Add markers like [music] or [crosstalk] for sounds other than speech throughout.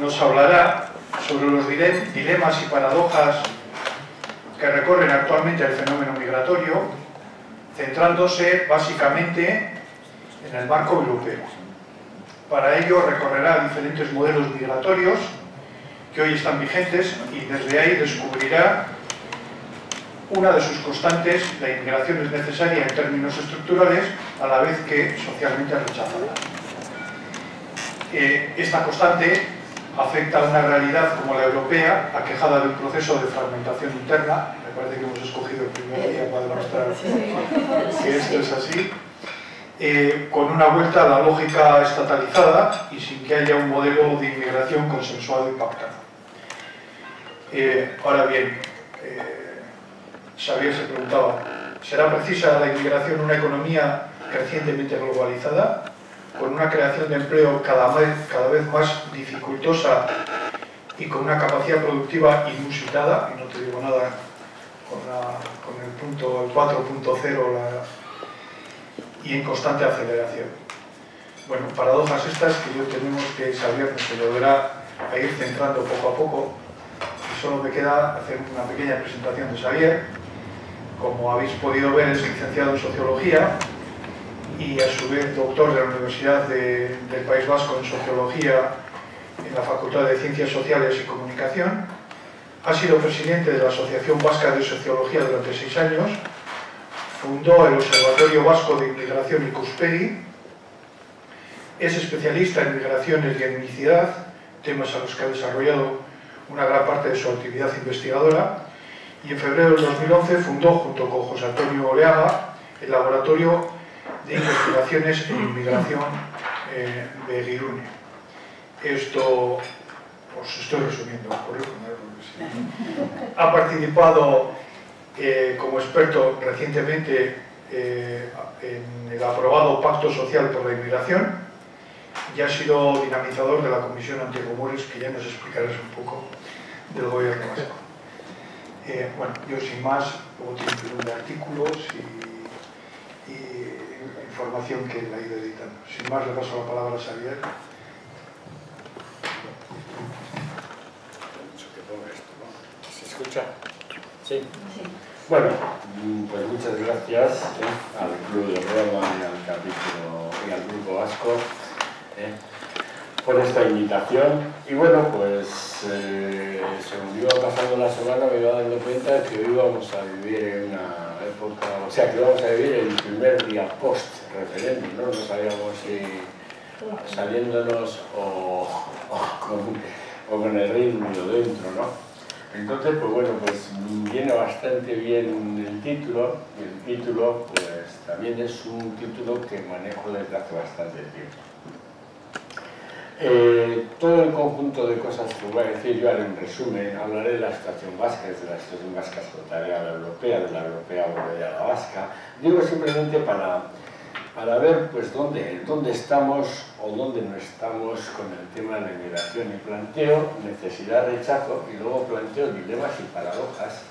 Nos hablará sobre los dilemas y paradojas que recorren actualmente el fenómeno migratorio, centrándose básicamente en el marco europeo. Para ello recorrerá diferentes modelos migratorios que hoy están vigentes y desde ahí descubrirá una de sus constantes, la inmigración es necesaria en términos estructurales, a la vez que socialmente rechazada. Eh, esta constante afecta a una realidad como la europea, aquejada de un proceso de fragmentación interna, me parece que hemos escogido el primer día para demostrar que esto es así, eh, con una vuelta a la lógica estatalizada y sin que haya un modelo de inmigración consensuado y pactado. Eh, ahora bien, Xavier se preguntaba, ¿será precisa la inmigración una economía crecientemente globalizada? con una creación de empleo cada vez, cada vez más dificultosa y con una capacidad productiva inusitada, y no te digo nada con, el punto 4.0 y en constante aceleración. Bueno, paradojas estas que yo tenemos que saber, nos ayudará a ir centrando poco a poco. Y solo me queda hacer una pequeña presentación de Xavier. Como habéis podido ver, es licenciado en Sociología, y a su vez doctor de la Universidad del País Vasco en Sociología en la Facultad de Ciencias Sociales y Comunicación. Ha sido presidente de la Asociación Vasca de Sociología durante seis años. Fundó el Observatorio Vasco de Inmigración y Cusperi. Es especialista en migraciones y etnicidad, temas a los que ha desarrollado una gran parte de su actividad investigadora. Y en febrero de 2011 fundó, junto con José Antonio Oleaga, el Laboratorio de investigaciones en inmigración eh, de Girune. Esto os estoy resumiendo Ha participado eh, como experto recientemente eh, en el aprobado Pacto Social por la Inmigración y ha sido dinamizador de la Comisión Antirrumores, que ya nos explicarás un poco del gobierno vasco. Bueno, yo sin más, luego tengo un de artículos y, y información que la he ido editando. Sin más, le paso la palabra a Xavier. ¿Se escucha? Sí. Bueno, pues muchas gracias eh, al Club de Roma y al capítulo y al Grupo Vasco eh, por esta invitación. Y bueno, pues eh, según iba pasando la semana me iba dando cuenta de que hoy vamos a vivir en una o sea que vamos a vivir el primer día post-referéndum, ¿no? No sabíamos si saliéndonos o, con, el ritmo dentro, ¿no? Entonces, pues bueno, pues viene bastante bien el título, y el título pues también es un título que manejo desde hace bastante tiempo. Eh, todo el conjunto de cosas que voy a decir yo en resumen, hablaré de la situación vasca, desde la situación vasca frontalera a la europea, de la europea a la vasca. Digo simplemente para, para ver pues dónde, dónde estamos o dónde no estamos con el tema de la inmigración y planteo necesidad, rechazo y luego planteo dilemas y paradojas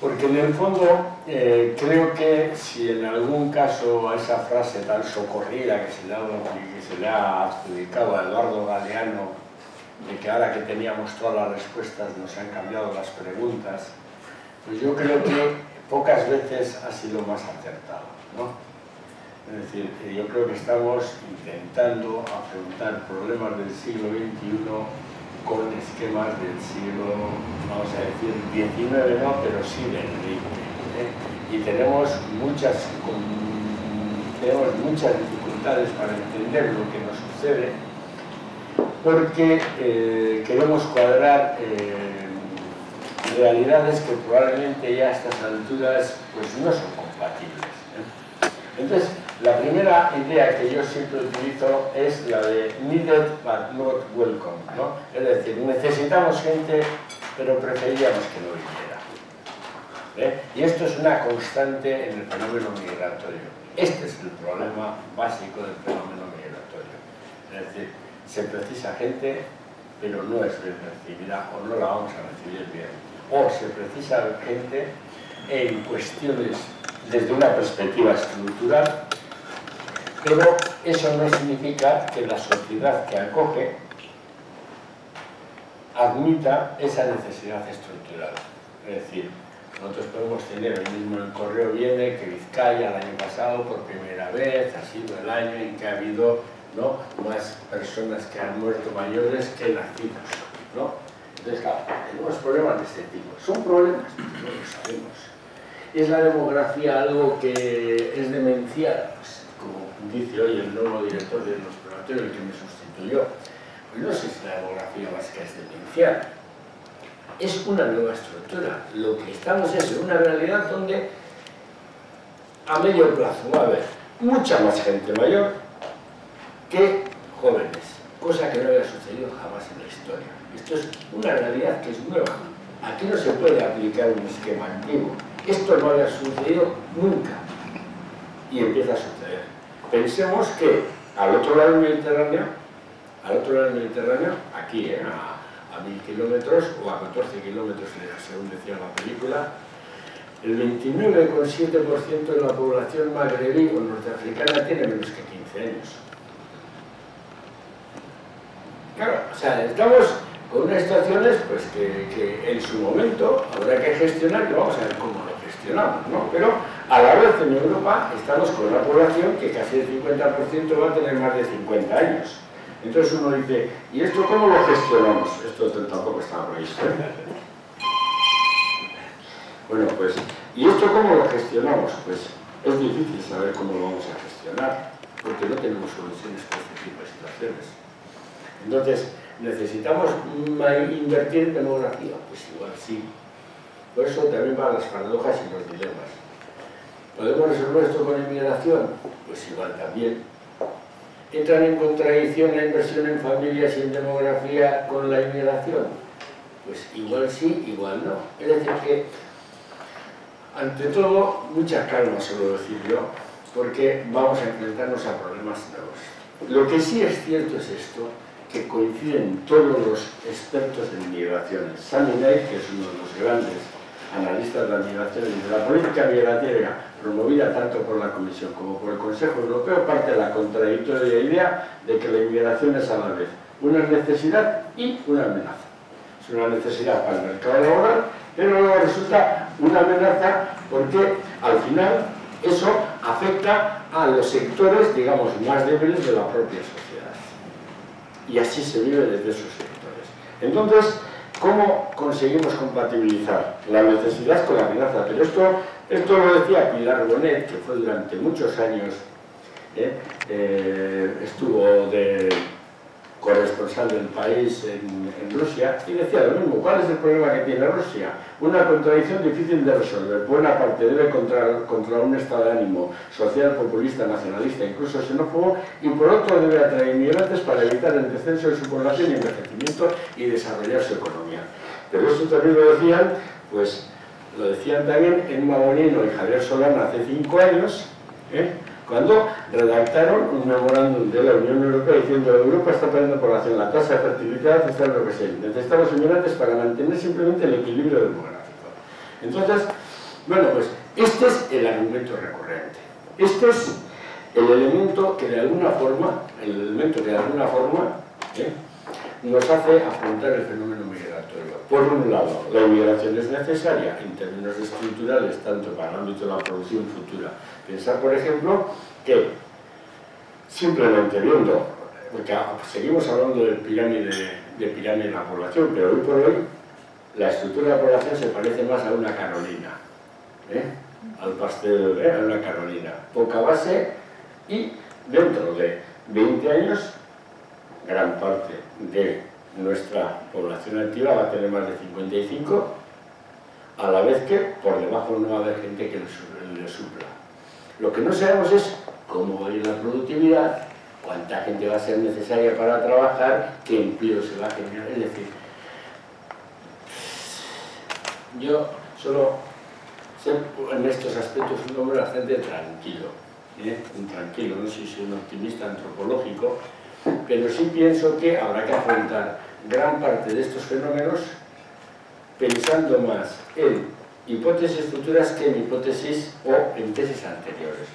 porque en el fondo eh, creo que si en algún caso a esa frase tan socorrida que se le ha, que se le ha adjudicado a Eduardo Galeano, de que ahora que teníamos todas las respuestas nos han cambiado las preguntas, pues yo creo que pocas veces ha sido más acertado. ¿no? Es decir, yo creo que estamos intentando afrontar problemas del siglo XXI con esquemas del siglo, vamos a decir, XIX, no, pero sí del XX. ¿eh? Y tenemos muchas, tenemos muchas dificultades para entender lo que nos sucede porque eh, queremos cuadrar eh, realidades que probablemente ya a estas alturas pues no son compatibles. Entonces, la primera idea que yo siempre utilizo es la de needed but not welcome, ¿no? Es decir, necesitamos gente, pero preferiríamos que no viniera. ¿eh? Y esto es una constante en el fenómeno migratorio. Este es el problema básico del fenómeno migratorio. Es decir, se precisa gente, pero no es bien recibida o no la vamos a recibir bien. O se precisa gente en cuestiones desde una perspectiva estructural pero eso no significa que la sociedad que acoge admita esa necesidad estructural. Es decir, nosotros podemos tener el mismo el correo viene que Vizcaya el año pasado por primera vez, ha sido el año en que ha habido ¿no? más personas que han muerto mayores que nacidos. Entonces, claro, tenemos problemas de este tipo. ¿Son problemas? No lo sabemos. ¿Es la demografía algo que es demencial? Pues dice hoy el nuevo director del observatorio, el que me sustituyó, pues no sé si la demografía vasca es demencial. Es una nueva estructura. Lo que estamos es en una realidad donde a medio plazo va a haber mucha más gente mayor que jóvenes, cosa que no había sucedido jamás en la historia. Esto es una realidad que es nueva. Aquí no se puede aplicar un esquema antiguo. Esto no había sucedido nunca y empieza a suceder. Pensemos que al otro lado del Mediterráneo, al otro lado del Mediterráneo, aquí, ¿eh? a, mil kilómetros o a 14 kilómetros, según decía la película, el 29,7% de la población magrebí o norteafricana tiene menos que 15 años. Claro, o sea, estamos con unas situaciones pues, que, que en su momento habrá que gestionar y vamos a ver cómo lo Pero a la vez en Europa estamos con una población que casi el 50% va a tener más de 50 años. Entonces uno dice, ¿y esto cómo lo gestionamos? Esto tampoco estaba [laughs] previsto. Bueno, pues, ¿y esto cómo lo gestionamos? Pues es difícil saber cómo lo vamos a gestionar, porque no tenemos soluciones para este tipo de situaciones. Entonces, ¿necesitamos invertir en demografía? Pues igual sí. Por eso también van las paradojas y los dilemas. ¿Podemos resolver esto con inmigración? Pues igual también. ¿Entran en contradicción la inversión en familias y en demografía con la inmigración? Pues igual sí, igual no. Es decir que, ante todo, mucha calma, solo decir yo, porque vamos a enfrentarnos a problemas nuevos. Lo que sí es cierto es esto, que coinciden todos los expertos en migraciones. Sami que es uno de los grandes analistas de la migración y de la política migratoria promovida tanto por la Comisión como por el Consejo Europeo, parte de la contradictoria idea de que la inmigración es a la vez una necesidad y una amenaza. Es una necesidad para el mercado laboral, pero luego resulta una amenaza porque al final eso afecta a los sectores, digamos, más débiles de la propia sociedad. Y así se vive desde esos sectores. Entonces, ¿Cómo conseguimos compatibilizar la necesidad con la amenaza? Pero esto, esto lo decía Pilar Bonet, que fue durante muchos años, ¿eh? Eh, estuvo del país en, Rusia, y decía lo mismo, ¿cuál es el problema que tiene Rusia? Una contradicción difícil de resolver. Buena parte debe contra, contra un estado de ánimo social, populista, nacionalista, incluso xenófobo, y por otro debe atraer inmigrantes para evitar el descenso de su población y envejecimiento y desarrollar su economía. Pero eso también lo decían, pues, lo decían también en Bonino y Javier Solana hace cinco años, ¿eh? Cuando redactaron un memorándum de la Unión Europea diciendo Europa está perdiendo población, la tasa de fertilidad está en lo que sea, necesitamos inmigrantes para mantener simplemente el equilibrio demográfico. Entonces, bueno, pues este es el argumento recurrente. Este es el elemento que de alguna forma, el elemento que de alguna forma ¿eh? nos hace afrontar el fenómeno migratorio. Por un lado, la inmigración es necesaria en términos estructurales, tanto para el ámbito de la producción futura. Pensar, por ejemplo, que simplemente viendo, porque seguimos hablando de pirámide, de pirámide de la población, pero hoy por hoy la estructura de la población se parece más a una carolina, ¿eh? al pastel, ¿eh? a una carolina. Poca base y dentro de 20 años gran parte de nuestra población activa va a tener más de 55 a la vez que por debajo no va a haber gente que le supla. Lo que no sabemos es cómo va a ir la productividad, cuánta gente va a ser necesaria para trabajar, qué empleo se va a generar. Es decir, yo solo ser en estos aspectos un hombre bastante tranquilo, ¿eh? un tranquilo, no sé si soy un optimista antropológico, pero sí pienso que habrá que afrontar gran parte de estos fenómenos pensando más en hipótesis futuras que en hipótesis o en tesis anteriores.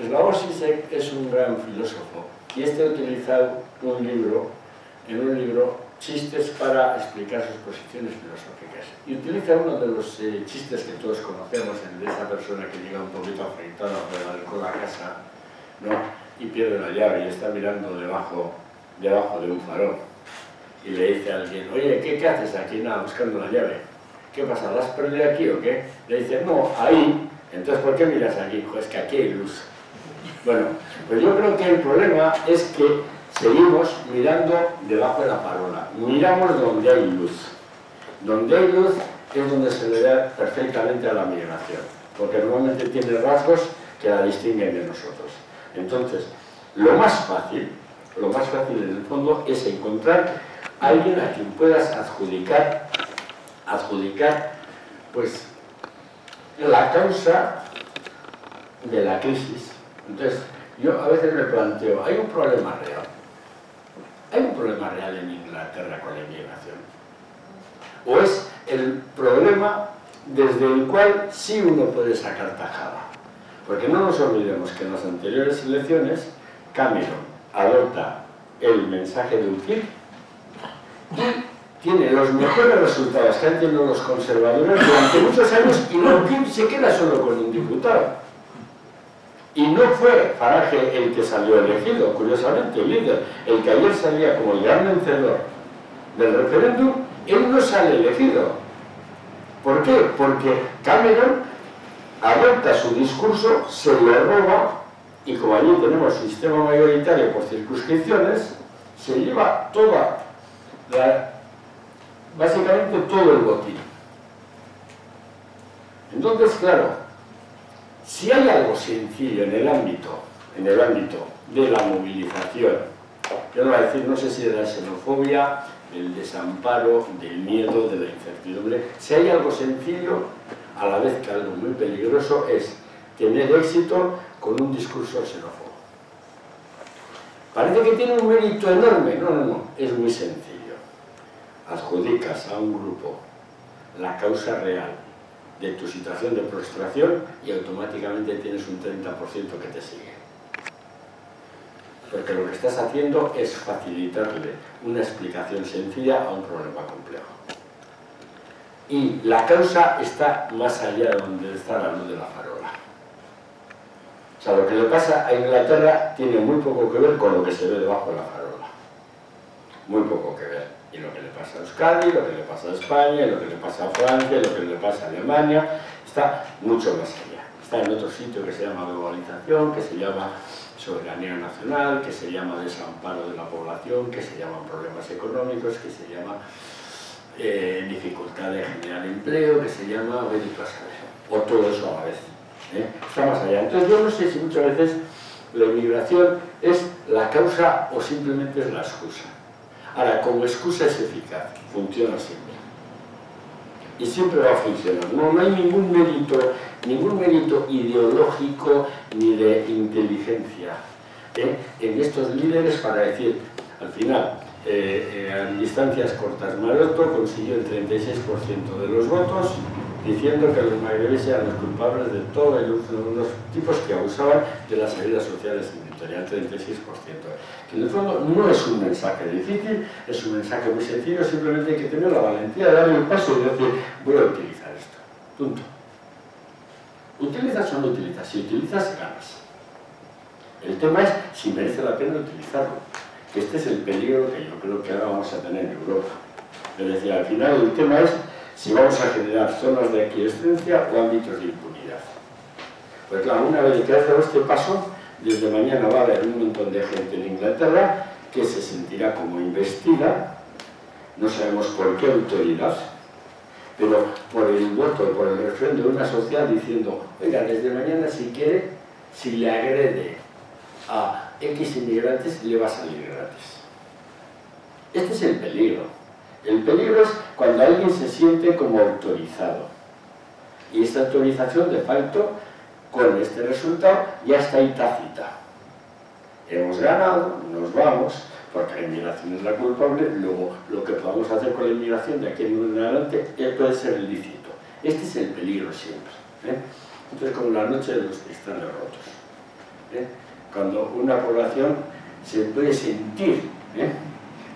Slavoj Zizek es un gran filósofo y este ha utilizado un libro, en un libro, chistes para explicar sus posiciones filosóficas. Y utiliza uno de los eh, chistes que todos conocemos, el de esa persona que llega un poquito afectada por el alcohol a casa, ¿no? y pierde la llave y está mirando debajo, debajo de un farol. Y le dice a alguien, oye, ¿qué, ¿qué haces aquí? Nada, buscando la llave. ¿Qué pasa? ¿La has aquí o qué? Le dice, no, ahí. Entonces, ¿por qué miras aquí? Hijo, es que aquí hay luz. Bueno, pues yo creo que el problema es que seguimos mirando debajo de la parola. Miramos donde hay luz. Donde hay luz es donde se le da perfectamente a la migración, porque normalmente tiene rasgos que la distinguen de nosotros. Entonces, lo más fácil, lo más fácil en el fondo es encontrar alguien a quien puedas adjudicar, adjudicar, pues, la causa de la crisis. Entonces, yo a veces me planteo, hay un problema real. Hay un problema real en Inglaterra con la inmigración. O es el problema desde el cual sí uno puede sacar tajada. Porque no nos olvidemos que en las anteriores elecciones Cameron adopta el mensaje de UKIP y tiene los mejores resultados que han tenido los conservadores durante muchos años y UKIP se queda solo con un diputado. Y no fue Farage el que salió elegido, curiosamente, el líder, el que ayer salía como el gran vencedor del referéndum, él no sale elegido. ¿Por qué? Porque Cameron adopta su discurso, se le roba, y como allí tenemos sistema mayoritario por circunscripciones, se lleva toda básicamente todo el botín. Entonces, claro, si hay algo sencillo en el ámbito, en el ámbito de la movilización, yo no voy a decir, no sé si de la xenofobia, del desamparo, del miedo, de la incertidumbre, si hay algo sencillo, a la vez que algo muy peligroso, es tener éxito con un discurso xenófobo. Parece que tiene un mérito enorme, no, no, no, es muy sencillo. Adjudicas a un grupo la causa real de tu situación de prostración y automáticamente tienes un 30% que te sigue. Porque lo que estás haciendo es facilitarle una explicación sencilla a un problema complejo. Y la causa está más allá de donde está la luz de la farola. O sea, lo que le pasa a Inglaterra tiene muy poco que ver con lo que se ve debajo de la farola. Muy poco que ver y lo que le pasa a Euskadi, lo que le pasa a España, lo que le pasa a Francia, lo que le pasa a Alemania, está mucho más allá. Está en otro sitio que se llama globalización, que se llama soberanía nacional, que se llama desamparo de la población, que se llaman problemas económicos, que se llama eh, dificultad de generar empleo, que se llama o todo eso a la vez. ¿eh? Está más allá. Entonces yo no sé si muchas veces la inmigración es la causa o simplemente es la excusa. Ahora, como excusa es eficaz, funciona siempre. Y siempre va a funcionar. No, hay ningún mérito, ningún mérito ideológico ni de inteligencia ¿eh? en estos líderes para decir, al final, eh, eh, en distancias cortas, Maroto consiguió el 36% de los votos, diciendo que los magrebíes eran los culpables de todos los tipos que abusaban de las ayudas sociales el 36%. Que en el fondo no es un mensaje difícil, es un mensaje muy sencillo, simplemente hay que tener la valentía de darle un paso y decir, voy a utilizar esto. Punto. ¿Utilizas o no utilizas? Si utilizas, ganas. El tema es si merece la pena utilizarlo. Que este es el peligro que yo creo que ahora vamos a tener en Europa. Es decir, al final el tema es si vamos a generar zonas de aquiescencia o ámbitos de impunidad. Pues claro, una vez que dado este paso, desde mañana va a haber un montón de gente en Inglaterra que se sentirá como investida, no sabemos por qué autoridad, pero por el voto, por el refrendo de una sociedad diciendo, oiga, desde mañana si quiere, si le agrede a X inmigrantes, le va a salir gratis. Este es el peligro. El peligro es cuando alguien se siente como autorizado. Y esta autorización de facto, con este resultado, ya está ahí tácita. Hemos ganado, nos vamos, porque la inmigración es la culpable, luego lo que podamos hacer con la inmigración de aquí en adelante puede ser ilícito. Este es el peligro siempre. ¿eh? Entonces, como la noche de los cristales rotos. ¿eh? Cuando una población se puede sentir, ¿eh?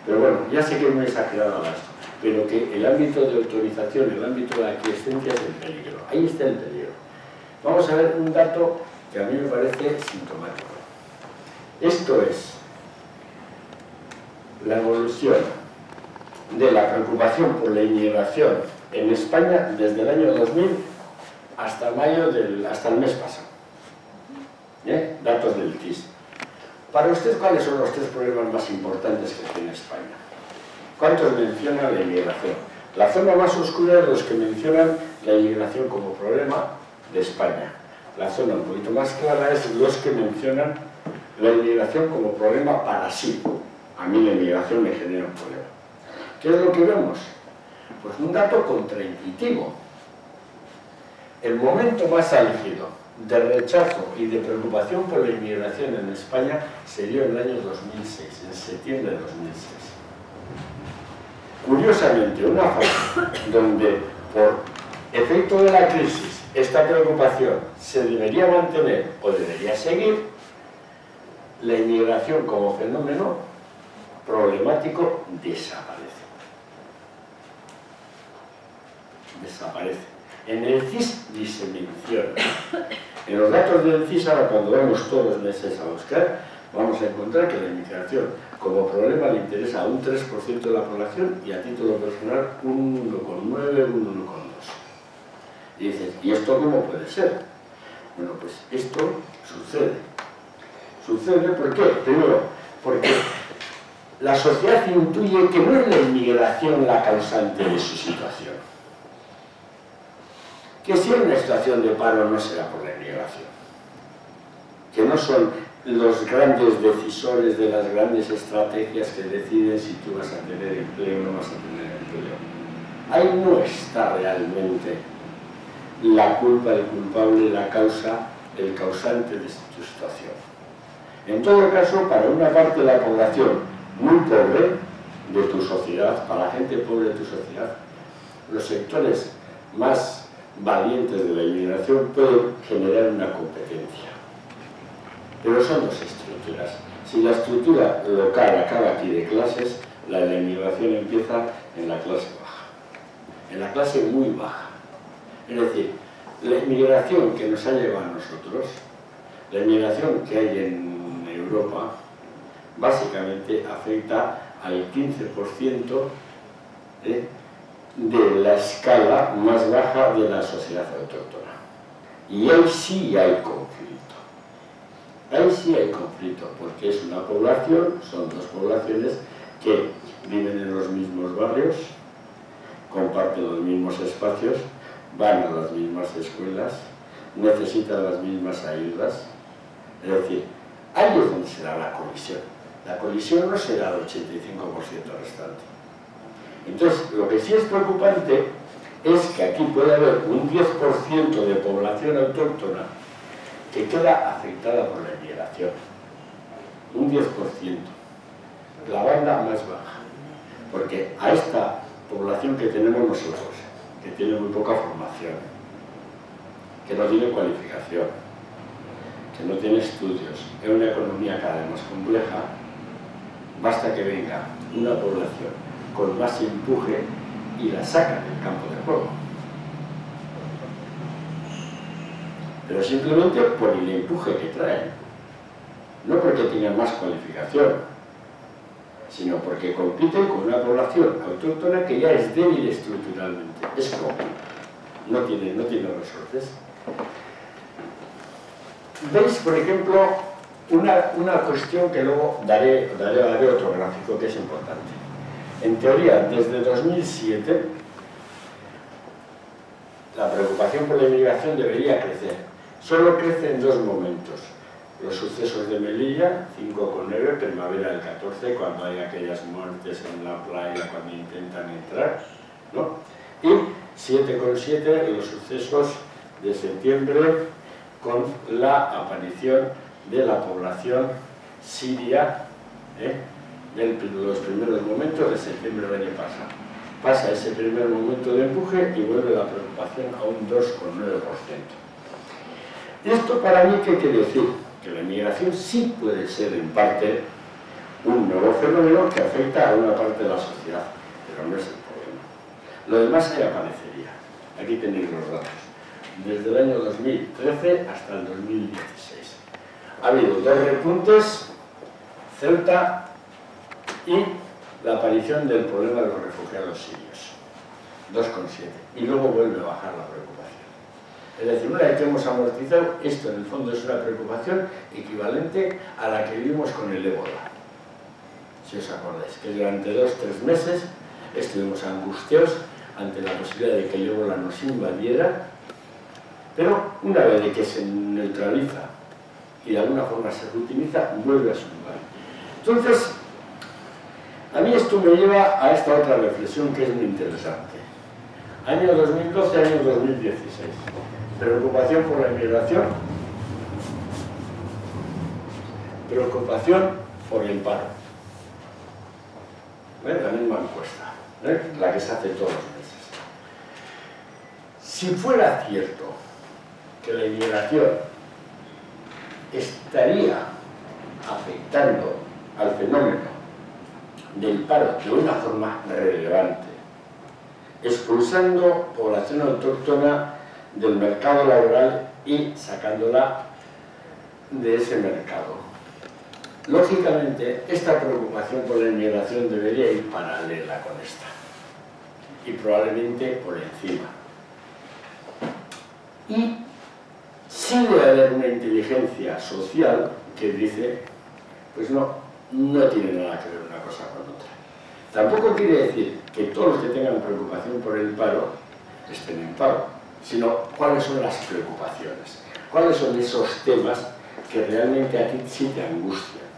pero bueno, ya sé que es muy exagerado esto, pero que el ámbito de autorización, el ámbito de aquiescencia es el peligro. Ahí está el peligro. Vamos a ver un dato que a mí me parece sintomático. Esto es la evolución de la preocupación por la inmigración en España desde el año 2000 hasta mayo del, hasta el mes pasado. ¿Eh? Datos del CIS. Para usted, ¿cuáles son los tres problemas más importantes que tiene España? ¿Cuántos mencionan la inmigración? La zona más oscura es los que mencionan la inmigración como problema de España. La zona un poquito más clara es los que mencionan la inmigración como problema para sí, a mí la inmigración me genera un problema. ¿Qué es lo que vemos? Pues un dato contraintuitivo. El momento más álgido de rechazo y de preocupación por la inmigración en España se dio en el año 2006, en septiembre de 2006. Curiosamente, una fase donde por efecto de la crisis esta preocupación se debería mantener o debería seguir, la inmigración como fenómeno problemático desaparece. Desaparece. En el CIS menciona. En los datos del CIS, ahora cuando vemos todos los meses a buscar, vamos a encontrar que la inmigración como problema le interesa a un 3% de la población y a título personal un 1,9, un 1,2. Y dices, ¿y esto cómo puede ser? Bueno, pues esto sucede. Sucede, ¿por qué? Primero, porque la sociedad intuye que no es la inmigración la causante de su situación. Que si hay una situación de paro no será por la inmigración. Que no son los grandes decisores de las grandes estrategias que deciden si tú vas a tener empleo o no vas a tener empleo. Ahí no está realmente la culpa, el culpable, la causa, el causante de tu situación. En todo caso, para una parte de la población muy pobre de tu sociedad, para la gente pobre de tu sociedad, los sectores más valientes de la inmigración pueden generar una competencia. Pero son dos estructuras. Si la estructura local acaba aquí de clases, la de la inmigración empieza en la clase baja, en la clase muy baja. Es decir, la inmigración que nos ha llevado a nosotros, la inmigración que hay en Europa, básicamente afecta al 15% de, la escala más baja de la sociedad autóctona. Y ahí sí hay conflicto. Ahí sí hay conflicto, porque es una población, son dos poblaciones que viven en los mismos barrios, comparten los mismos espacios, van a las mismas escuelas, necesitan las mismas ayudas. Es decir, ahí es donde será la colisión la colisión no será el 85% restante. Entonces, lo que sí es preocupante es que aquí puede haber un 10% de población autóctona que queda afectada por la inmigración. Un 10%. La banda más baja. Porque a esta población que tenemos nosotros, que tiene muy poca formación, que no tiene cualificación, que no tiene estudios, es una economía cada vez más compleja, Basta que venga una población con más empuje y la saca del campo de juego. Pero simplemente por el empuje que traen. No porque tengan más cualificación, sino porque compiten con una población autóctona que ya es débil estructuralmente. Es no tiene, no tiene resortes. ¿Veis, por ejemplo, una, una cuestión que luego daré, daré otro gráfico que es importante. En teoría, desde 2007, la preocupación por la inmigración debería crecer. Solo crece en dos momentos. Los sucesos de Melilla, 5,9, primavera del 14, cuando hay aquellas muertes en la playa cuando intentan entrar, ¿no? Y 7,7, los sucesos de septiembre con la aparición de la población siria ¿eh? de los primeros momentos de septiembre del año pasado. Pasa ese primer momento de empuje y vuelve la preocupación a un 2,9%. ¿Esto para mí qué quiere decir? La inmigración sí puede ser en parte un nuevo fenómeno que afecta a una parte de la sociedad, pero no es el problema. Lo demás que aparecería. Aquí tenéis los datos. Desde el año 2013 hasta el 2016. Ha habido dos repuntes, Ceuta y la aparición del problema de los refugiados sirios, 2,7, y luego vuelve a bajar la preocupación. Es decir, una vez que hemos amortizado, esto en el fondo es una preocupación equivalente a la que vivimos con el ébola. Si os acordáis, que durante dos o tres meses estuvimos angustiados ante la posibilidad de que el ébola nos invadiera, pero una vez que se neutraliza y de alguna forma se reutiliza, vuelve a su lugar. Entonces, a mí esto me lleva a esta otra reflexión que es muy interesante. Año 2012, año 2016. Preocupación por la inmigración. Preocupación por el paro. ¿Eh? La misma encuesta, ¿eh? la que se hace todos los meses. Si fuera cierto que la inmigración estaría afectando al fenómeno del paro de una forma relevante, expulsando población autóctona del mercado laboral y sacándola de ese mercado. Lógicamente, esta preocupación por la inmigración debería ir paralela con esta y probablemente por encima. Y sí debe haber una inteligencia social que dice, pues no, no tiene nada que ver una cosa con otra. Tampoco quiere decir que todos los que tengan preocupación por el paro estén en paro, sino cuáles son las preocupaciones, cuáles son esos temas que realmente a ti sí te angustian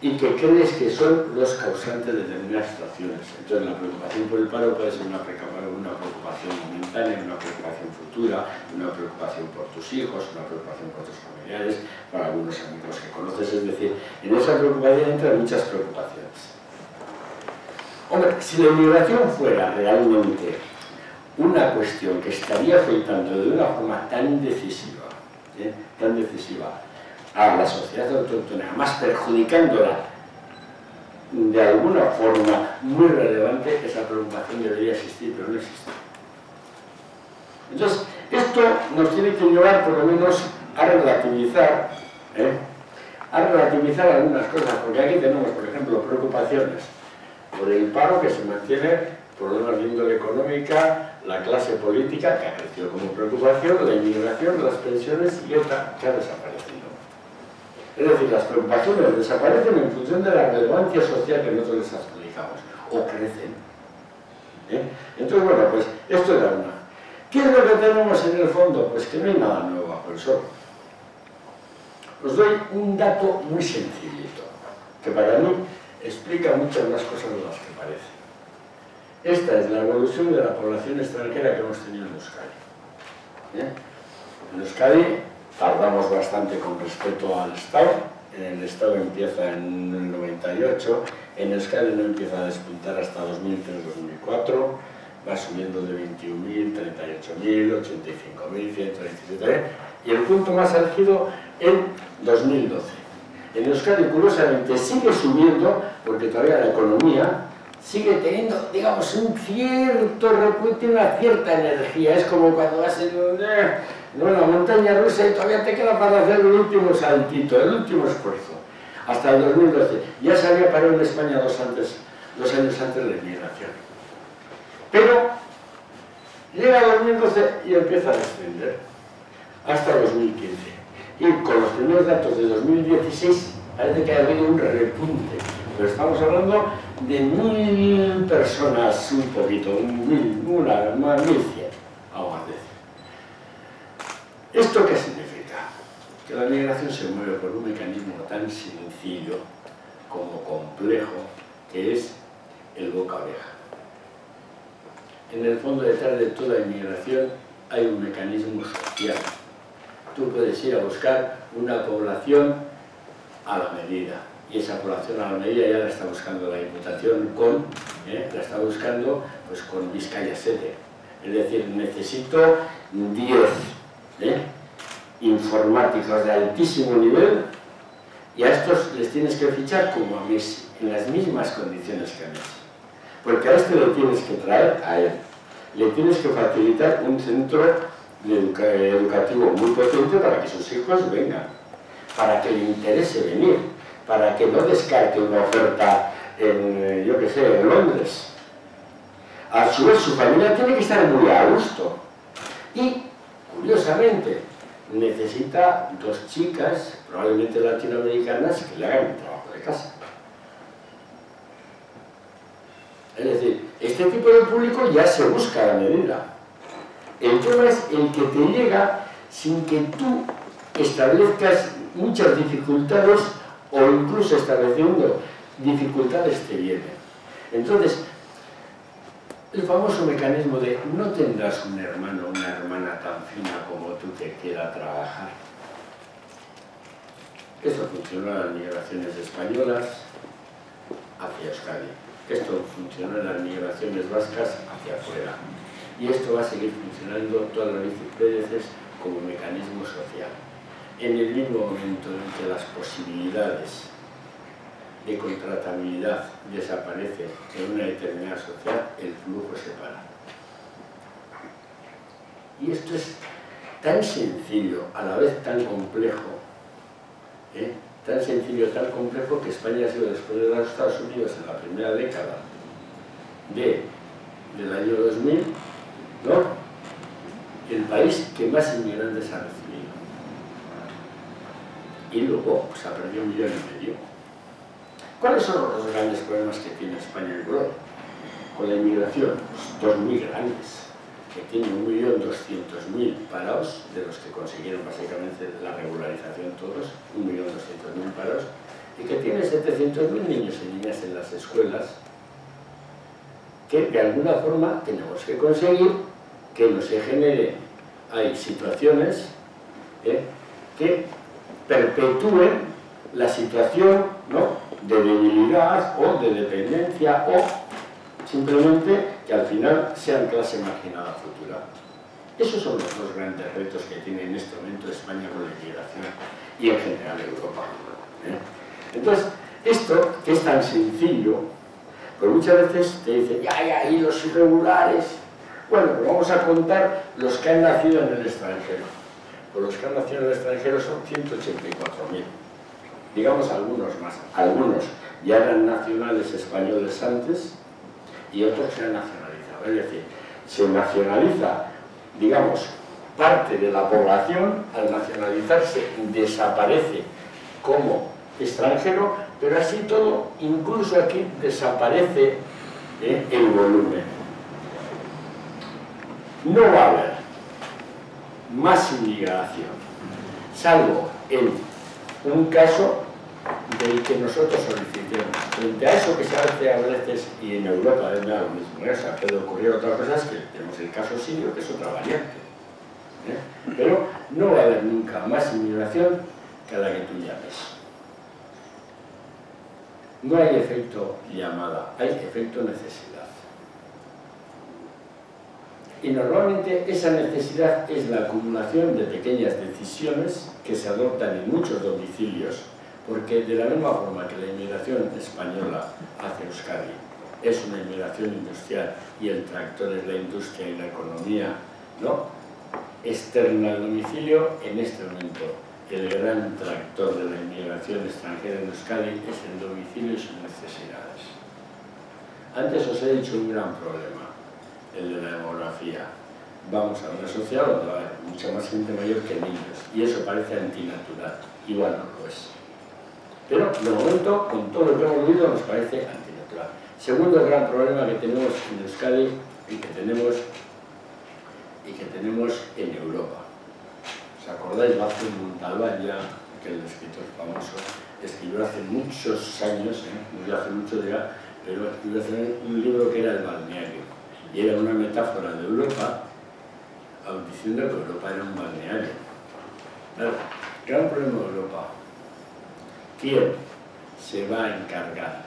y que crees que son los causantes de determinadas situaciones. Entonces la preocupación por el paro puede ser una, preocupación momentánea, una preocupación futura, una preocupación por tus hijos, una preocupación por tus familiares, para algunos amigos que conoces, es decir, en esa preocupación entran muchas preocupaciones. Hombre, si la inmigración fuera realmente una cuestión que estaría afectando de una forma tan decisiva, ¿eh? tan decisiva a la sociedad autóctona, más perjudicándola de alguna forma muy relevante, esa preocupación debería existir, pero no existe. Entonces, esto nos tiene que llevar por lo menos a relativizar, ¿eh? a relativizar algunas cosas, porque aquí tenemos, por ejemplo, preocupaciones por el paro que se mantiene, problemas de índole económica, la clase política que ha crecido como preocupación, la inmigración, las pensiones y otra que ha desaparecido. Es decir, las preocupaciones desaparecen en función de la relevancia social que nosotros les adjudicamos, o crecen. ¿Eh? Entonces, bueno, pues esto era una. ¿Qué es lo que tenemos en el fondo? Pues que no hay nada nuevo bajo el sol. Os doy un dato muy sencillito, que para mí explica muchas más cosas de las que parece. Esta es la evolución de la población extranjera que hemos tenido en Euskadi. ¿Eh? En Euskadi tardamos bastante con respecto al Estado. El Estado empieza en el 98, en Euskadi no empieza a despuntar hasta 2003-2004, va subiendo de 21.000, 38.000, 85.000, 127 y el punto más álgido en 2012. En Euskadi, curiosamente, sigue subiendo porque todavía la economía sigue teniendo, digamos, un cierto repunte, una cierta energía. Es como cuando vas en... Eh, la montaña rusa y todavía te queda para hacer el último saltito, el último esfuerzo, hasta el 2012. Ya se había parado en España dos, antes, dos años antes de la inmigración. Pero llega 2012 y empieza a descender, hasta 2015. Y con los primeros datos de 2016 parece que ha habido un repunte, pero estamos hablando de mil personas, un poquito, mil, una, mil cien, algo ¿Esto qué significa? Que la migración se mueve por un mecanismo tan sencillo como complejo que es el boca-oreja. En el fondo detrás de toda inmigración hay un mecanismo social. Tú puedes ir a buscar una población a la medida, esa población a la medida ya la está buscando la Diputación con, ¿eh? la está buscando pues con Vizcaya 7. Es decir, necesito 10 ¿eh? informáticos de altísimo nivel y a estos les tienes que fichar como a Messi, en las mismas condiciones que a Messi. Porque a este le tienes que traer a él, le tienes que facilitar un centro educativo muy potente para que sus hijos vengan, para que le interese venir, para que no descarte una oferta en, yo qué sé, en Londres. A su vez, su familia tiene que estar muy a gusto. Y, curiosamente, necesita dos chicas, probablemente latinoamericanas, que le hagan el trabajo de casa. Es decir, este tipo de público ya se busca a la medida. El tema es el que te llega sin que tú establezcas muchas dificultades o incluso estableciendo dificultades te vienen. Entonces, el famoso mecanismo de no tendrás un hermano o una hermana tan fina como tú te quiera trabajar. Esto funcionó en las migraciones españolas hacia Euskadi. Esto funcionó en las migraciones vascas hacia afuera. Y esto va a seguir funcionando todas las veces como mecanismo social. En el mismo momento en que las posibilidades de contratabilidad desaparece en una determinada sociedad, el flujo se para. Y esto es tan sencillo, a la vez tan complejo, ¿eh? tan sencillo, tan complejo que España ha sido después de los Estados Unidos en la primera década de, del año 2000, ¿no? el país que más inmigrantes ha recibido. Y luego pues, ha perdido un millón y medio. ¿Cuáles son los grandes problemas que tiene España y Europa? Con la inmigración, pues, dos muy grandes, que tiene 1.200.000 parados, de los que consiguieron básicamente la regularización todos, 1.200.000 parados, y que tiene 700.000 niños y niñas en las escuelas, que de alguna forma tenemos que conseguir que no se genere, hay situaciones ¿eh? que perpetúen la situación de debilidad o de dependencia o simplemente que al final sean clase marginada futura. Esos son los dos grandes retos que tiene en este momento España con la inmigración y en general Europa. ¿eh? Entonces, esto que es tan sencillo, pues muchas veces te dicen, ya, ya, y los irregulares. Bueno, pues vamos a contar los que han nacido en el extranjero. Los que han nacido en extranjero son 184.000 digamos algunos más, algunos ya eran nacionales españoles antes y otros se han nacionalizado. Es decir, se nacionaliza, digamos, parte de la población, al nacionalizarse desaparece como extranjero, pero así todo, incluso aquí desaparece ¿eh? el volumen. No va a haber más inmigración, salvo en un caso del que nosotros solicitemos. Frente a eso que se hace a veces, y en Europa es lo mismo, ¿eh? se puede ocurrir otras cosas que tenemos el caso sirio, que es otra variante. ¿eh? Pero no va a haber nunca más inmigración que la que tú llames. No hay efecto llamada, hay efecto necesidad. Y normalmente esa necesidad es la acumulación de pequeñas decisiones que se adoptan en muchos domicilios porque de la misma forma que la inmigración española hacia Euskadi es una inmigración industrial y el tractor es la industria y la economía ¿no? externa al domicilio, en este momento el gran tractor de la inmigración extranjera en Euskadi es el domicilio y sus necesidades. Antes os he dicho un gran problema, el de la demografía. Vamos a una sociedad donde va a haber mucha más gente mayor que niños y eso parece antinatural, igual no lo es. Pero de momento, con todo lo que hemos vivido, nos parece antinatural. Segundo gran problema que tenemos en Euskadi y que tenemos, y que tenemos en Europa. ¿Os acordáis? Vázquez Montalbán, aquel escritor famoso, escribió hace muchos años, ¿eh? hace mucho ya, pero escribió hace un libro que era El balneario. Y era una metáfora de Europa, diciendo que Europa era un balneario. Claro, gran problema de Europa. ¿Quién se va a encargar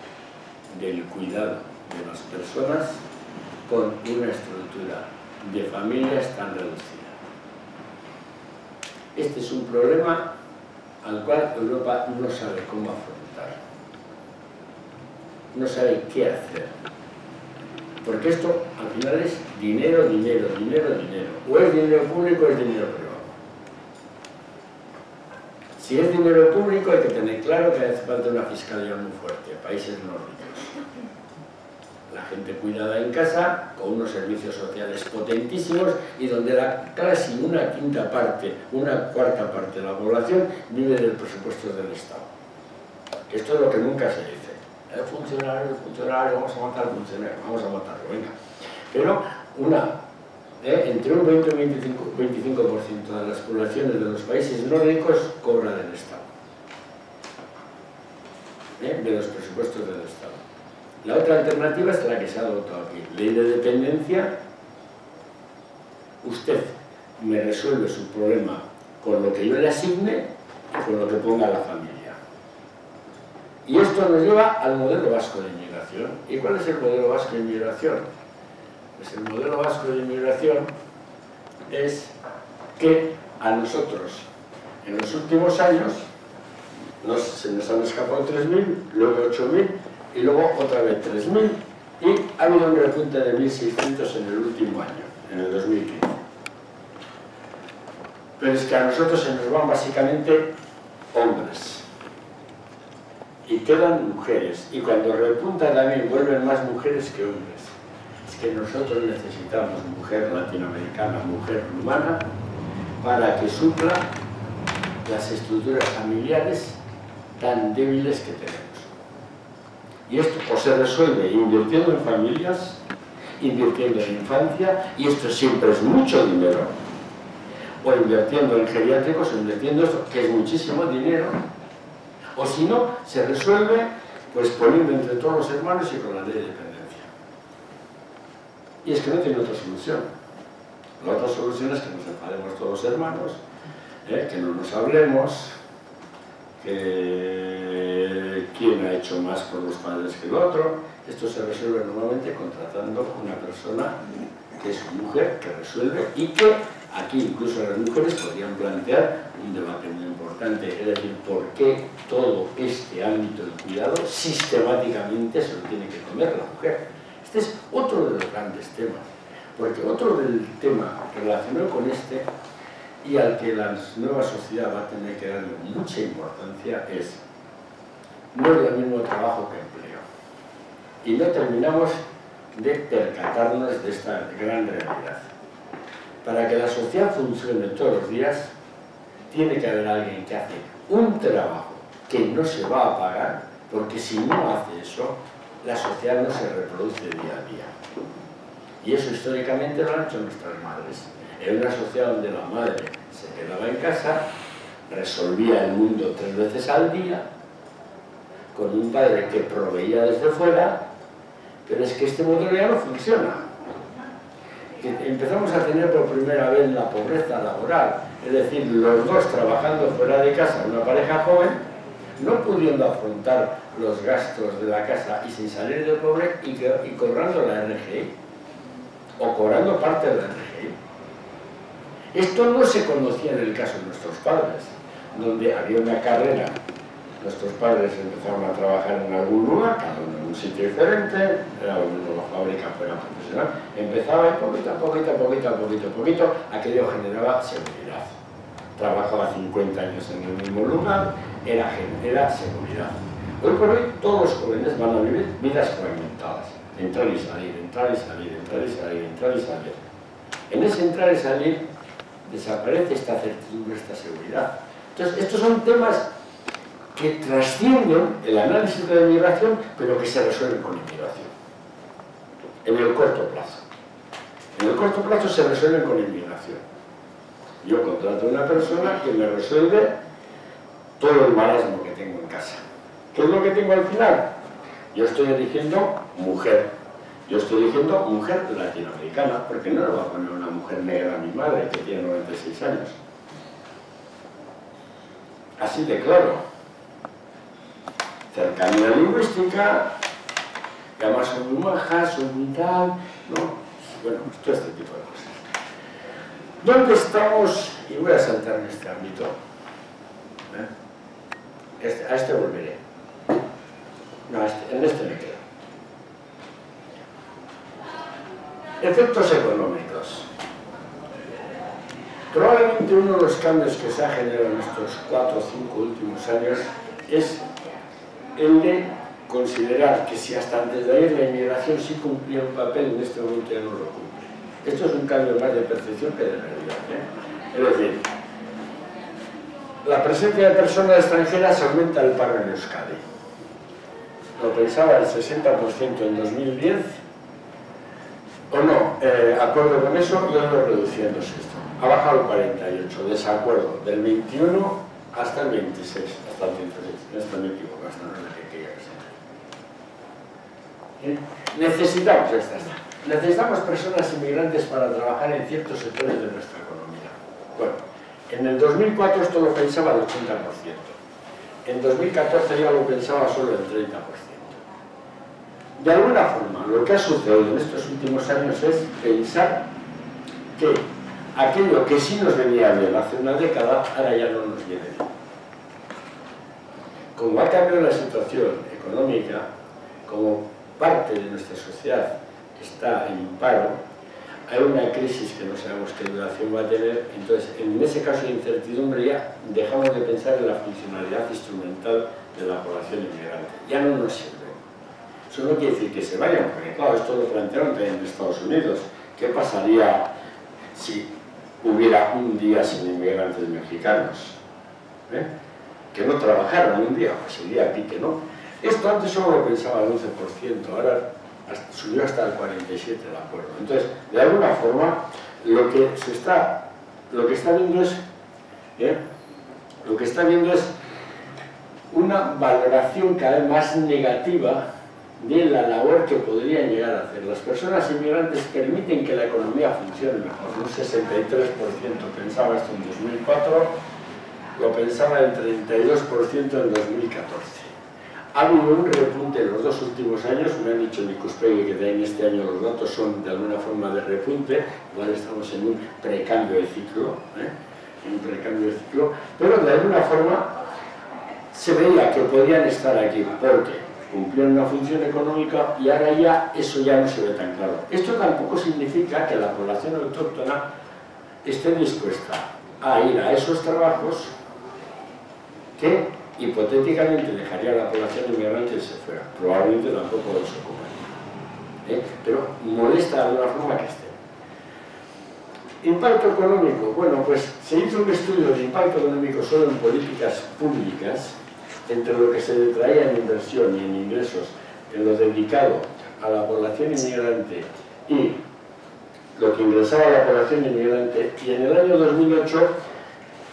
del cuidado de las personas con una estructura de familias tan reducida? Este es un problema al cual Europa no sabe cómo afrontar. No sabe qué hacer. Porque esto al final es dinero, dinero, dinero, dinero. O es dinero público o es dinero privado. Si es dinero público hay que tener claro que hace falta una fiscalía muy fuerte, países nórdicos la gente cuidada en casa, con unos servicios sociales potentísimos y donde la, casi una quinta parte, una cuarta parte de la población vive del presupuesto del Estado. Esto es lo que nunca se dice. El funcionario, el funcionario, vamos a matar al funcionario, vamos a matarlo, venga. Pero una, eh, entre un 20 y un 25%, 25 de las poblaciones de los países nórdicos cobra del Estado. Eh, de los presupuestos del Estado. La otra alternativa es la que se ha adoptado aquí. Ley de dependencia, usted me resuelve su problema con lo que yo le asigne y con lo que ponga la familia. Y esto nos lleva al modelo vasco de inmigración. ¿Y cuál es el modelo vasco de inmigración? Pues el modelo vasco de inmigración es que a nosotros, en los últimos años, se nos han escapado 3.000, luego 8.000, y luego otra vez 3.000 y ha habido un repunte de 1.600 en el último año, en el 2015. Pero es que a nosotros se nos van básicamente hombres y quedan mujeres y cuando repunta también vuelven más mujeres que hombres. Es que nosotros necesitamos mujer latinoamericana, mujer rumana para que supla las estructuras familiares tan débiles que tenemos. Y esto o se resuelve invirtiendo en familias, invirtiendo en infancia, y esto siempre es mucho dinero, o invirtiendo en geriátricos, invirtiendo esto, que es muchísimo dinero, o si no, se resuelve pues poniendo entre todos los hermanos y con la ley de dependencia. Y es que no tiene otra solución. La otra solución es que nos enfademos todos los hermanos, ¿eh? que no nos hablemos, que quién ha hecho más por los padres que el otro. Esto se resuelve normalmente contratando una persona que es mujer, que resuelve y que aquí incluso las mujeres podrían plantear un debate muy importante, es decir, por qué todo este ámbito del cuidado sistemáticamente se lo tiene que comer la mujer. Este es otro de los grandes temas, porque otro del tema relacionado con este y al que la nueva sociedad va a tener que darle mucha importancia es no es lo mismo trabajo que empleo. Y no terminamos de percatarnos de esta gran realidad. Para que la sociedad funcione todos los días, tiene que haber alguien que hace un trabajo que no se va a pagar, porque si no hace eso, la sociedad no se reproduce día a día. Y eso históricamente lo han hecho nuestras madres en una sociedad donde la madre se quedaba en casa, resolvía el mundo tres veces al día, con un padre que proveía desde fuera, pero es que este modelo ya no funciona. Empezamos a tener por primera vez la pobreza laboral, es decir, los dos trabajando fuera de casa, una pareja joven, no pudiendo afrontar los gastos de la casa y sin salir de pobre y, y cobrando la RGI, o cobrando parte de la RGI. Esto no se conocía en el caso de nuestros padres, donde había una carrera. Nuestros padres empezaron a trabajar en algún lugar, cada uno en un sitio diferente, era una fábrica, fuera profesional. Empezaba y poquito a poquito, poquito a poquito, poquito, aquello generaba seguridad. Trabajaba 50 años en el mismo lugar, era, era seguridad. Hoy por hoy todos los jóvenes van a vivir vidas fragmentadas. Entrar y salir, entrar y salir, entrar y salir, entrar y salir. En ese entrar y salir desaparece esta certidumbre, esta seguridad. Entonces, estos son temas que trascienden el análisis de la inmigración, pero que se resuelven con inmigración. En el corto plazo. En el corto plazo se resuelven con inmigración. Yo contrato a una persona que me resuelve todo el marasmo que tengo en casa. ¿Qué es lo que tengo al final? Yo estoy eligiendo mujer. Yo estoy eligiendo mujer latinoamericana, porque no le voy a poner una mujer negra a mi madre, que tiene 96 años. Así de claro. Cercanía lingüística, y además son muy majas, son tal, ¿no? Bueno, todo este tipo de cosas. ¿Dónde estamos? Y voy a saltar en este ámbito. ¿eh? Este, a este volveré. No, este, en este me quedo. Efectos económicos. Probablemente uno de los cambios que se ha generado en estos cuatro o cinco últimos años es el de considerar que si hasta antes de ayer la inmigración sí cumplía un papel, en este momento ya no lo cumple. Esto es un cambio más de percepción que de realidad. ¿eh? Es decir, la presencia de personas extranjeras aumenta el paro en Euskadi. Lo pensaba el 60% en 2010, o no, eh, acuerdo con eso, y ando reduciéndose esto. Ha bajado el 48, desacuerdo, del 21 hasta el 26, hasta el 26, en esto me equivoco, hasta no es que quería ¿Eh? Necesitamos estas. Necesitamos personas inmigrantes para trabajar en ciertos sectores de nuestra economía. Bueno, en el 2004 esto lo pensaba el 80%. En 2014 ya lo pensaba solo el 30%. De alguna forma, lo que ha sucedido en estos últimos años es pensar que aquello que sí nos venía bien hace una década, ahora ya no nos viene bien. Como ha cambiado la situación económica, como parte de nuestra sociedad está en paro, hay una crisis que no sabemos qué duración va a tener, entonces en ese caso de incertidumbre ya dejamos de pensar en la funcionalidad instrumental de la población inmigrante. Ya no nos sirve. Eso no quiere decir que se vayan, porque claro, esto lo plantearon también en Estados Unidos. ¿Qué pasaría si hubiera un día sin inmigrantes mexicanos? ¿Eh? Que no trabajaran un día, pues día aquí que no. Esto antes solo lo pensaba el 11%, ahora subió hasta el 47% el acuerdo. Entonces, de alguna forma, lo que se está, lo que está viendo es, ¿eh? lo que está viendo es una valoración cada vez más negativa de la labor que podrían llegar a hacer. Las personas inmigrantes permiten que la economía funcione mejor. Un 63% pensaba esto en 2004, lo pensaba el 32% en 2014. Ha habido un repunte en los dos últimos años, me han dicho Nicuspegui que en este año los datos son de alguna forma de repunte, igual estamos en un precambio de ciclo, ¿eh? en un precambio de ciclo, pero de alguna forma se veía que podían estar aquí, porque cumplían una función económica y ahora ya eso ya no se ve tan claro. Esto tampoco significa que la población autóctona esté dispuesta a ir a esos trabajos que hipotéticamente dejaría a la población inmigrante y se fuera. Probablemente tampoco lo se ¿Eh? Pero molesta de alguna forma que esté. Impacto económico. Bueno, pues se hizo un estudio de impacto económico solo en políticas públicas, entre lo que se traía en inversión y en ingresos, en lo dedicado a la población inmigrante y lo que ingresaba la población inmigrante, y en el año 2008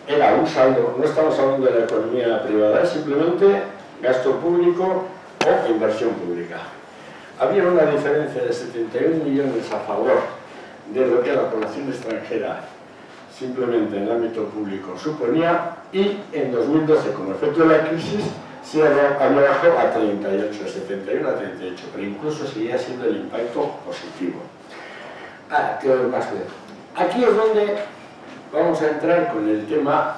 era un saldo, no estamos hablando de la economía privada, es simplemente gasto público o inversión pública. Había una diferencia de 71 millones a favor de lo que la población extranjera simplemente en el ámbito público suponía y en 2012, como efecto de la crisis, se había bajado a 38, 71 a 38, pero incluso seguía siendo el impacto positivo. Ah, ¿qué más ver? Aquí es donde vamos a entrar con el tema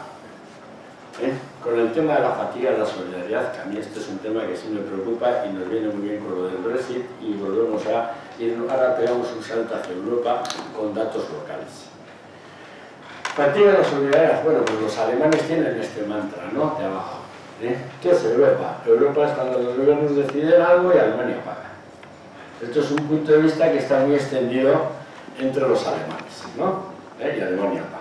¿eh? con el tema de la fatiga de la solidaridad, que a mí este es un tema que sí me preocupa y nos viene muy bien con lo del Brexit y volvemos a ir, ahora pegamos un salto hacia Europa con datos locales. Fatiga de la solidaridad, bueno, pues los alemanes tienen este mantra, ¿no? De abajo. ¿eh? ¿Qué es Europa? Europa es cuando los gobiernos deciden algo y Alemania paga. Esto es un punto de vista que está muy extendido entre los alemanes, ¿no? ¿Eh? Y Alemania paga.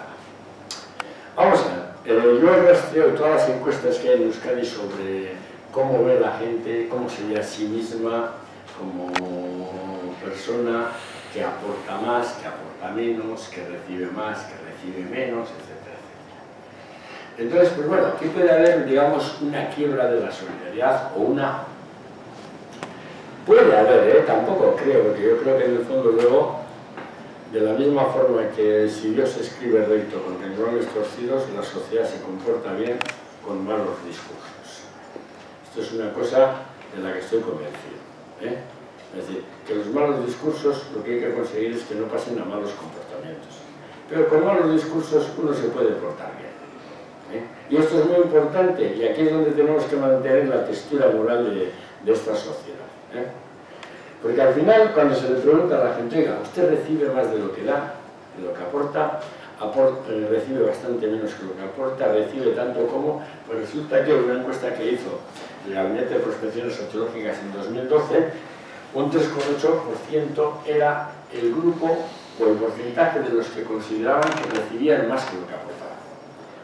Vamos a ver, eh, yo he rastreado todas las encuestas que hay en Euskadi sobre cómo ve la gente, cómo se ve a sí misma como persona que aporta más, que aporta menos, que recibe más, que recibe menos, etc. Entonces, pues bueno, aquí puede haber, digamos, una quiebra de la solidaridad o una... Puede haber, ¿eh? Tampoco creo, porque yo creo que en el fondo luego, de la misma forma que si Dios escribe recto con renglones torcidos, la sociedad se comporta bien con malos discursos. Esto es una cosa de la que estoy convencido. ¿eh? Es decir, que los malos discursos lo que hay que conseguir es que no pasen a malos comportamientos. Pero con malos discursos uno se puede portar bien. ¿eh? Y esto es muy importante, y aquí es donde tenemos que mantener la textura moral de, esta sociedad. ¿eh? Porque al final, cuando se le pregunta a la gente, oiga, usted recibe más de lo que da, de lo que aporta, eh, recibe bastante menos que lo que aporta, recibe tanto como, pues resulta que una encuesta que hizo el Gabinete de Prospecciones Sociológicas en 2012, un 3,8% era el grupo o el porcentaje de los que consideraban que recibían más que lo que aportaban.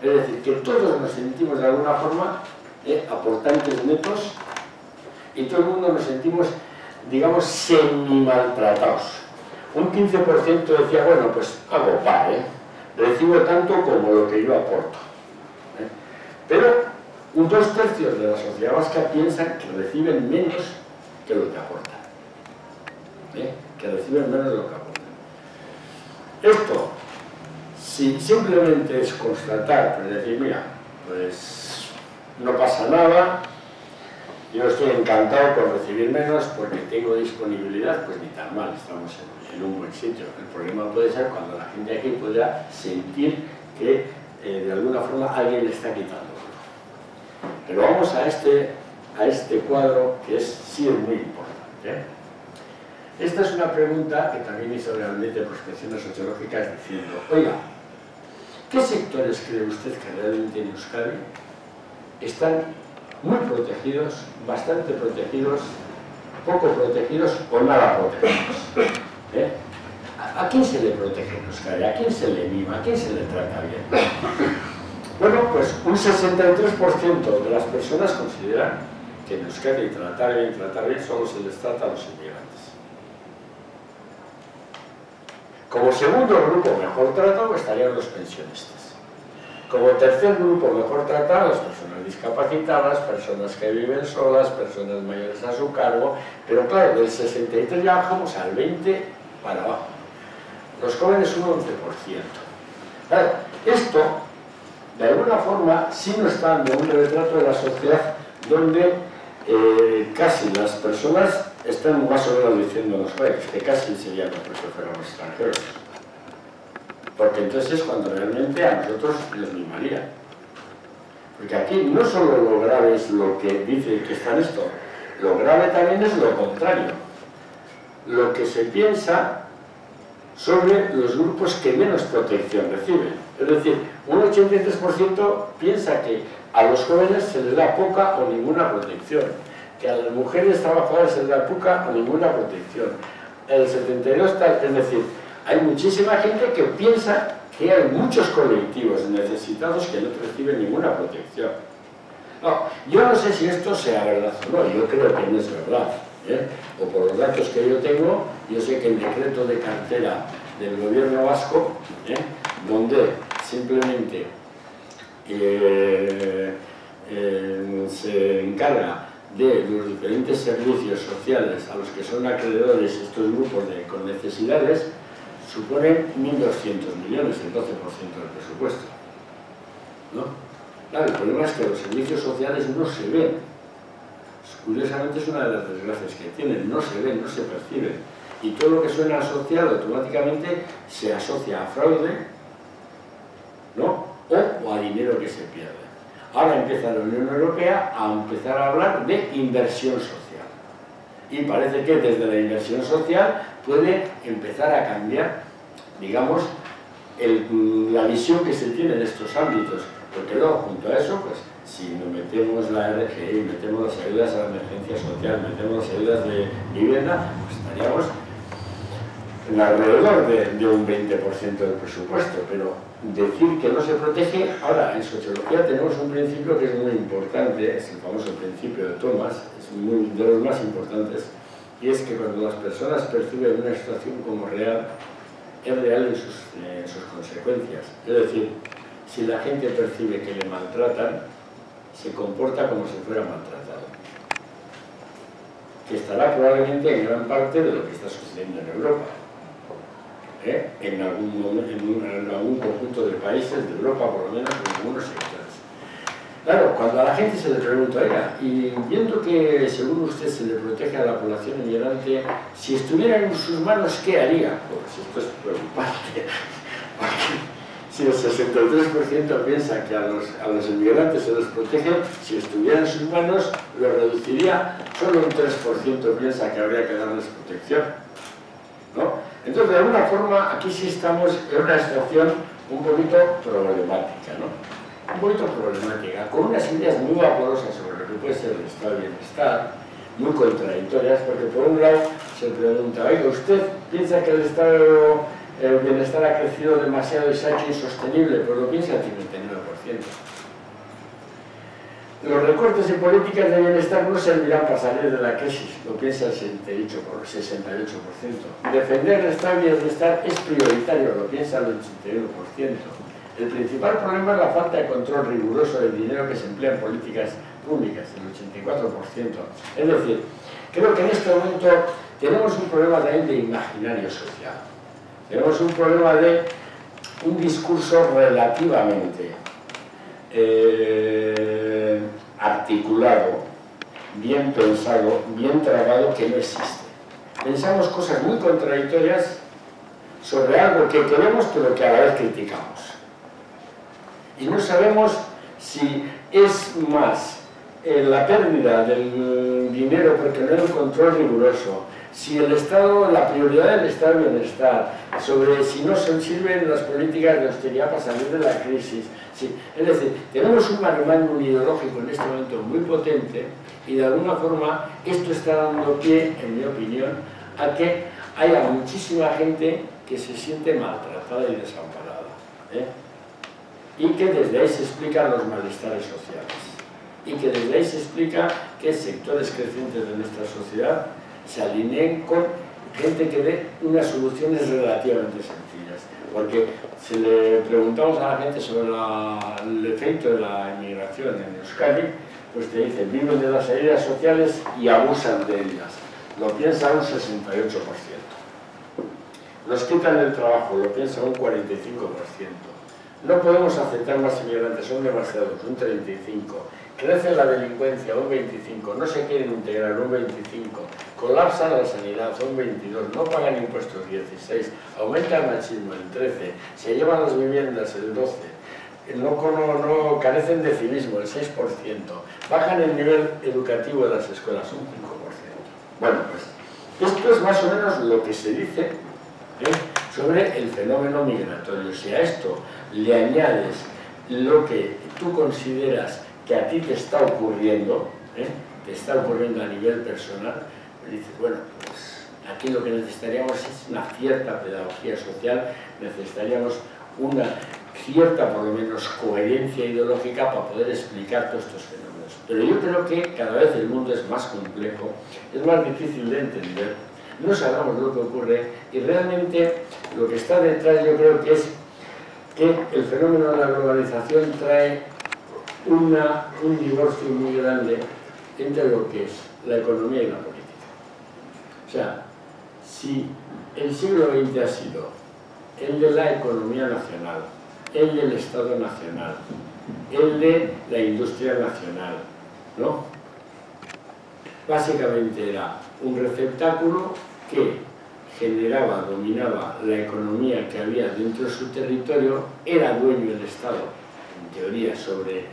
Es decir, que todos nos sentimos de alguna forma eh, aportantes netos y todo el mundo nos sentimos, digamos, semi-maltratados. Un 15% decía, bueno, pues hago par, ¿eh? recibo tanto como lo que yo aporto. ¿eh? Pero un dos tercios de la sociedad vasca piensan que reciben menos que lo que aportan. ¿eh? Que reciben menos de lo que aportan. Esto si simplemente es constatar, pues decir, mira, pues no pasa nada, yo estoy encantado con recibir menos porque tengo disponibilidad, pues ni tan mal, estamos en, un buen sitio. El problema puede ser cuando la gente aquí pueda sentir que eh, de alguna forma alguien le está quitando. Pero vamos a este, a este cuadro que es, sí es muy importante. Esta es una pregunta que también hizo realmente prospecciones sociológicas diciendo, oiga, ¿Qué sectores cree usted que realmente en Euskadi están muy protegidos, bastante protegidos, poco protegidos o nada protegidos? ¿Eh? ¿A quién se le protege en Euskadi? ¿A quién se le mima? ¿A quién se le trata bien? Bueno, pues un 63% de las personas consideran que en Euskadi tratar bien, tratar bien, solo se les trata a los inmigrantes. Como segundo grupo mejor tratado estarían los pensionistas. Como tercer grupo mejor tratado, las personas discapacitadas, personas que viven solas, personas mayores a su cargo, pero claro, del 63 ya bajamos al 20 para abajo. Los jóvenes un 11%. Claro, esto, de alguna forma, sí nos está dando un retrato de la sociedad donde eh, casi las personas están más o menos diciéndonos, que casi sería como si fuéramos extranjeros. Porque entonces es cuando realmente a nosotros nos mimaría. Porque aquí no solo lo grave es lo que dice que está en esto, lo grave también es lo contrario. Lo que se piensa sobre los grupos que menos protección reciben. Es decir, un 83% piensa que a los jóvenes se les da poca o ninguna protección que a las mujeres trabajadoras se les da poca o ninguna protección. El 72 tal, es decir, hay muchísima gente que piensa que hay muchos colectivos necesitados que no reciben ninguna protección. No, yo no sé si esto sea verdad o no, yo creo que no es verdad. ¿eh? O por los datos que yo tengo, yo sé que el decreto de cartera del gobierno vasco, ¿eh? donde simplemente eh, se encarga de los diferentes servicios sociales a los que son acreedores estos grupos de, con necesidades suponen 1.200 millones, el 12% del presupuesto. ¿no? Claro, el problema es que los servicios sociales no se ven. Curiosamente es una de las desgracias que tienen, no se ven, no se perciben. Y todo lo que suena asociado automáticamente se asocia a fraude ¿no? o, o a dinero que se pierde. Ahora empieza la Unión Europea a empezar a hablar de inversión social. Y parece que desde la inversión social puede empezar a cambiar, digamos, la visión que se tiene en estos ámbitos. Porque luego, junto a eso, pues, si nos metemos la RGI, metemos las ayudas a la emergencia social, metemos las ayudas de vivienda, pues estaríamos alrededor de, de un 20% del presupuesto, pero decir que no se protege, ahora en sociología tenemos un principio que es muy importante, es el famoso principio de Thomas, es muy, de los más importantes, y es que cuando las personas perciben una situación como real, es real en sus, en sus consecuencias. Es decir, si la gente percibe que le maltratan, se comporta como si fuera maltratado. Que estará probablemente en gran parte de lo que está sucediendo en Europa. ¿eh? En, algún, en, algún conjunto de países de Europa, por lo menos en algunos sectores. Claro, cuando a la gente se le pregunta, oiga, y viendo que según usted se le protege a la población inmigrante, si estuviera en sus manos, ¿qué haría? Pues esto es preocupante. [laughs] si el 63% piensa que a los, a los inmigrantes se los protege, si estuviera en sus manos, lo reduciría, solo un 3% piensa que habría que darles protección. ¿no? Entonces, de alguna forma, aquí sí estamos en una situación un poquito problemática. ¿no? Poquito problemática, con unas ideas muy vaporosas sobre lo que puede ser el estado de bienestar, muy contradictorias, porque por un lado se pregunta, oiga, ¿usted piensa que el estado de bienestar ha crecido demasiado y se ha hecho insostenible? Pues lo piensa el 59%. Los recortes en políticas de bienestar no servirán para salir de la crisis, lo piensa el 68%. Defender el estado de bienestar es prioritario, lo piensa el 81%. El principal problema es la falta de control riguroso del dinero que se emplea en políticas públicas, el 84%. Es decir, creo que en este momento tenemos un problema también de imaginario social. Tenemos un problema de un discurso relativamente eh, articulado, bien pensado, bien trabado, que no existe. Pensamos cosas muy contradictorias sobre algo que queremos pero que a la vez criticamos y no sabemos si es más eh, la pérdida del dinero porque no hay un control riguroso, si el Estado, la prioridad del Estado de bienestar, sobre si no se sirven las políticas de austeridad para salir de la crisis. Es decir, tenemos un matrimonio ideológico en este momento muy potente y de alguna forma esto está dando pie, en mi opinión, a que haya muchísima gente que se siente maltratada y desamparada. ¿eh? Y que desde ahí se explican los malestares sociales y que desde ahí se explica que sectores crecientes de nuestra sociedad se alineen con gente que dé unas soluciones relativamente sencillas. Porque si le preguntamos a la gente sobre el efecto de la inmigración en Euskadi, pues te dicen, viven de las ayudas sociales y abusan de ellas. Lo piensa un 68%. Nos quitan el trabajo, lo piensa un 45%. No podemos aceptar más inmigrantes, son demasiados, un 35. Crece la delincuencia, un 25. No se quieren integrar, un 25. Colapsa la sanidad, un 22. No pagan impuestos, 16. Aumenta el machismo, el 13. Se llevan las viviendas, el 12. No, carecen de civismo, el 6%. Bajan el nivel educativo de las escuelas, un 5%. Bueno, pues esto es más o menos lo que se dice ¿eh? Sobre el fenómeno migratorio. Si a esto le añades lo que tú consideras que a ti te está ocurriendo, ¿eh? te está ocurriendo a nivel personal, pues dices, bueno, pues aquí lo que necesitaríamos es una cierta pedagogía social, necesitaríamos una cierta, por lo menos, coherencia ideológica para poder explicar todos estos fenómenos. Pero yo creo que cada vez el mundo es más complejo, es más difícil de entender, no sabemos lo que ocurre y realmente lo que está detrás yo creo que es que el fenómeno de la globalización trae una, un divorcio muy grande entre lo que es la economía y la política. O sea, si el siglo XX ha sido el de la economía nacional, el del Estado nacional, el de la industria nacional, ¿no? Básicamente era un receptáculo que generaba, dominaba la economía que había dentro de su territorio, era dueño del Estado, en teoría, sobre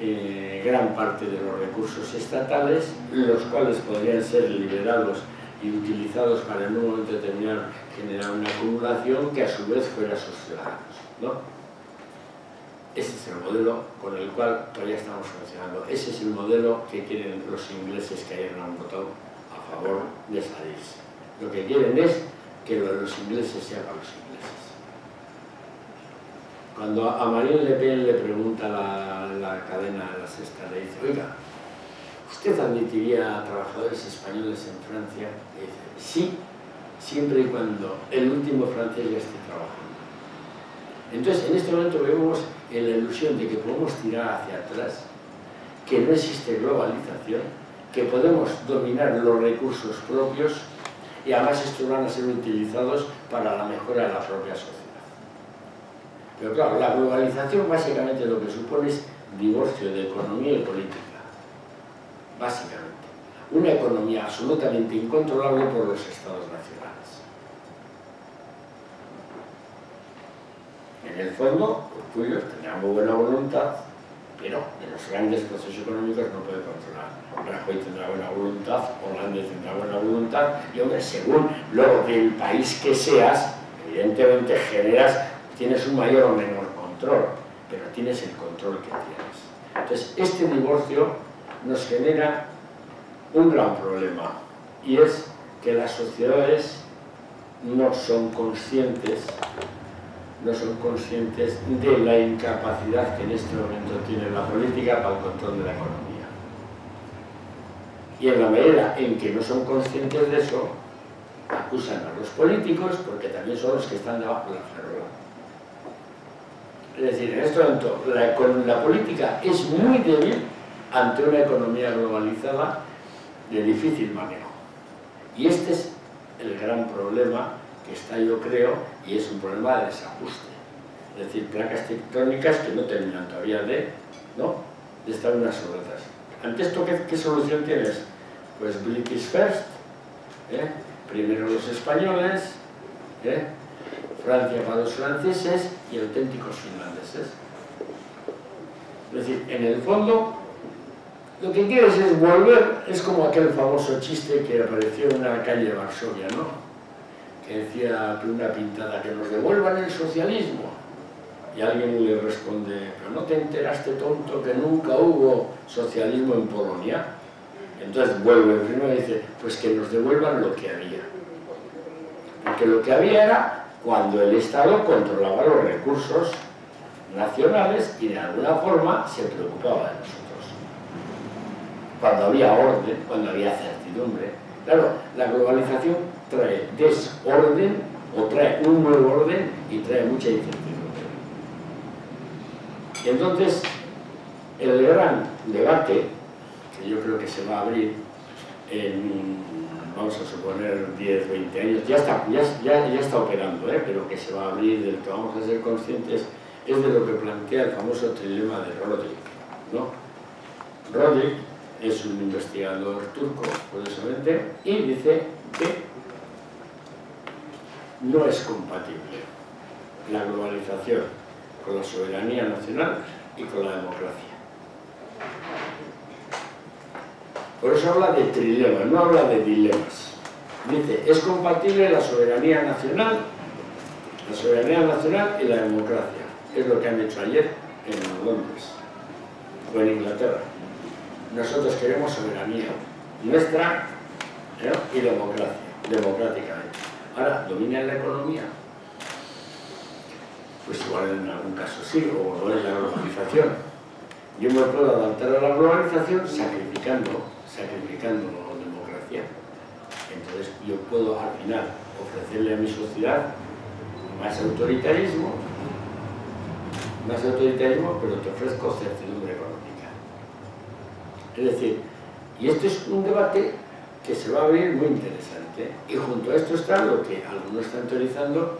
eh, gran parte de los recursos estatales, los cuales podrían ser liberados y utilizados para en un momento determinado generar una acumulación que a su vez fuera sus ciudadanos. ¿no? Ese es el modelo con el cual todavía estamos funcionando. Ese es el modelo que quieren los ingleses que han votado favor de salirse. Lo que quieren es que los ingleses sean para los ingleses. Cuando a Marine Le Pen le pregunta la, la cadena de la sexta, le dice, oiga, ¿usted admitiría a trabajadores españoles en Francia? Le dice, sí, siempre y cuando el último francés ya esté trabajando. Entonces, en este momento vemos en la ilusión de que podemos tirar hacia atrás, que no existe globalización, que podemos dominar los recursos propios y además estos van a ser utilizados para la mejora de la propia sociedad. Pero claro, la globalización básicamente lo que supone es divorcio de economía y política, básicamente. Una economía absolutamente incontrolable por los estados nacionales. En el fondo, los tuyos tenían muy buena voluntad, pero de los grandes procesos económicos no puede controlar. Rajoy tendrá buena voluntad, Hollande tendrá buena voluntad, y hombre, según lo del país que seas, evidentemente generas, tienes un mayor o menor control, pero tienes el control que tienes. Entonces, este divorcio nos genera un gran problema, y es que las sociedades no son conscientes no son conscientes de la incapacidad que en este momento tiene la política para el control de la economía. Y en la medida en que no son conscientes de eso, acusan a los políticos porque también son los que están debajo de la farola. Es decir, en este momento la, la política es muy débil ante una economía globalizada de difícil manejo. Y este es el gran problema está, yo creo, y es un problema de desajuste. Es decir, placas tectónicas que no terminan todavía de, ¿no? de estar unas sobre otras. Ante esto, ¿qué, solución tienes? Pues British First, ¿eh? primero los españoles, ¿eh? Francia para los franceses y auténticos finlandeses. Es decir, en el fondo, lo que quieres es volver, es como aquel famoso chiste que apareció en una calle de Varsovia, ¿no? Decía una pintada, que nos devuelvan el socialismo. Y alguien le responde, pero no te enteraste tonto que nunca hubo socialismo en Polonia. Entonces vuelve el primero y dice, pues que nos devuelvan lo que había. Porque lo que había era cuando el Estado controlaba los recursos nacionales y de alguna forma se preocupaba de nosotros. Cuando había orden, cuando había certidumbre. Claro, la globalización trae desorden o trae un nuevo orden y trae mucha incertidumbre. Entonces, el gran debate, que yo creo que se va a abrir en, vamos a suponer, 10, 20 años, ya está, ya, ya, está operando, ¿eh? pero que se va a abrir, del que vamos a ser conscientes, es de lo que plantea el famoso trilema de Rodrik. ¿no? Rodrik es un investigador turco, curiosamente, y dice que no es compatible la globalización con la soberanía nacional y con la democracia. Por eso habla de trilemas, no habla de dilemas. Dice, es compatible la soberanía nacional, la soberanía nacional y la democracia. Es lo que han hecho ayer en Londres o en Inglaterra. Nosotros queremos soberanía nuestra ¿eh? y democracia, democráticamente. Ahora, ¿domina la economía? Pues igual en algún caso sí, o no es la globalización. Yo me puedo adaptar a la globalización sacrificando, sacrificando la democracia. Entonces yo puedo al final ofrecerle a mi sociedad más autoritarismo, más autoritarismo, pero te ofrezco certidumbre económica. Es decir, y esto es un debate que se va a abrir muy interesante. Y junto a esto está lo que algunos están teorizando,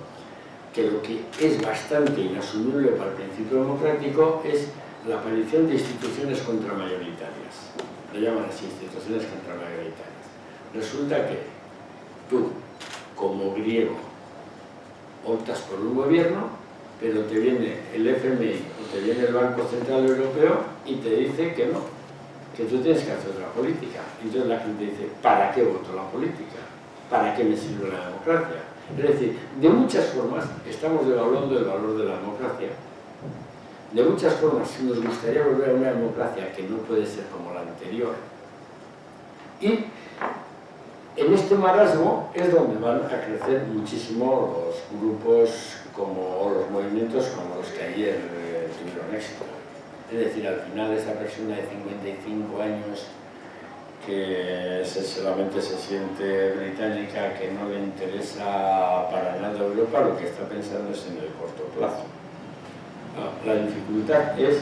que lo que es bastante inasumible para el principio democrático es la aparición de instituciones contramayoritarias. Lo llaman así, instituciones contramayoritarias. Resulta que tú, como griego, optas por un gobierno, pero te viene el FMI o te viene el Banco Central Europeo y te dice que no, que tú tienes que hacer otra política. Entonces la gente dice, ¿para qué voto la política? ¿Para qué me sirve la democracia? Es decir, de muchas formas estamos devaluando el valor de la democracia. De muchas formas nos gustaría volver a una democracia que no puede ser como la anterior. Y en este marasmo es donde van a crecer muchísimo los grupos como, los movimientos como los que ayer tuvieron éxito. Es decir, al final esa persona de 55 años que solamente se siente británica, que no le interesa para nada Europa, lo que está pensando es en el corto plazo. La dificultad es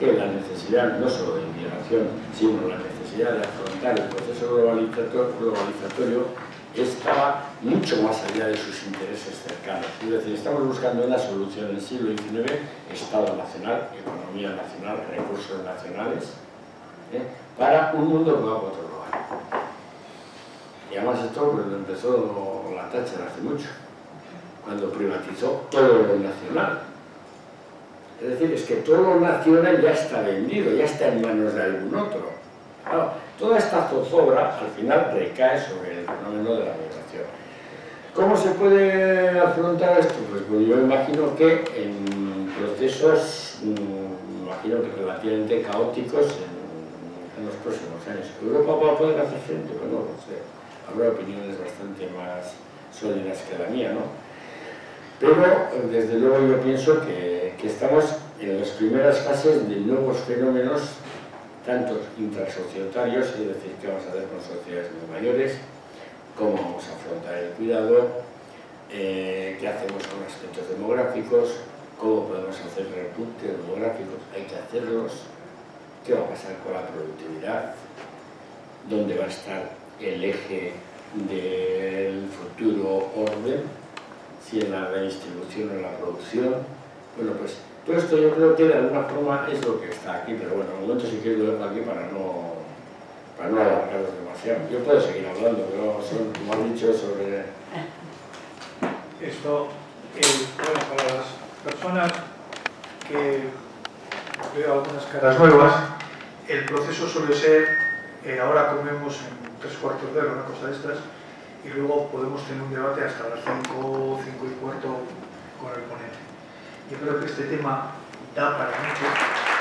que la necesidad no solo de inmigración, sino la necesidad de afrontar el proceso globalizatorio estaba mucho más allá de sus intereses cercanos. Es decir, estamos buscando una solución en el siglo XIX, Estado nacional, economía nacional, recursos nacionales, ¿eh? para un mundo a otro lugar. Y además esto pues, empezó la Thatcher hace mucho, cuando privatizó todo lo nacional. Es decir, es que todo lo nacional ya está vendido, ya está en manos de algún otro. Toda esta zozobra al final recae sobre el fenómeno de la migración. ¿Cómo se puede afrontar esto? Pues, pues yo imagino que en procesos, mm, imagino que relativamente caóticos en, los próximos años. ¿Europa va a poder hacer frente? Bueno, no sé. Habrá opiniones bastante más sólidas que la mía, ¿no? Pero, desde luego, yo pienso que estamos en las primeras fases de nuevos fenómenos tanto intrasocietarios, es decir, qué vamos a hacer con sociedades muy mayores, cómo vamos a afrontar el cuidado, eh, qué hacemos con aspectos demográficos, cómo podemos hacer repuntes demográficos, hay que hacerlos, qué va a pasar con la productividad, dónde va a estar el eje del futuro orden, si en la redistribución o en la producción. Bueno, pues todo esto yo creo que de alguna forma es lo que está aquí, pero bueno, en momento si quieres lo dejo aquí para no, para no demasiado. Yo puedo seguir hablando, pero son, como has dicho, sobre... Esto, eh, bueno, para las personas que veo algunas caras nuevas, el proceso suele ser, eh, ahora comemos en tres cuartos de hora, una cosa de estas, y luego podemos tener un debate hasta las cinco, cinco y cuarto con el ponente. Yo creo que este tema da para mucho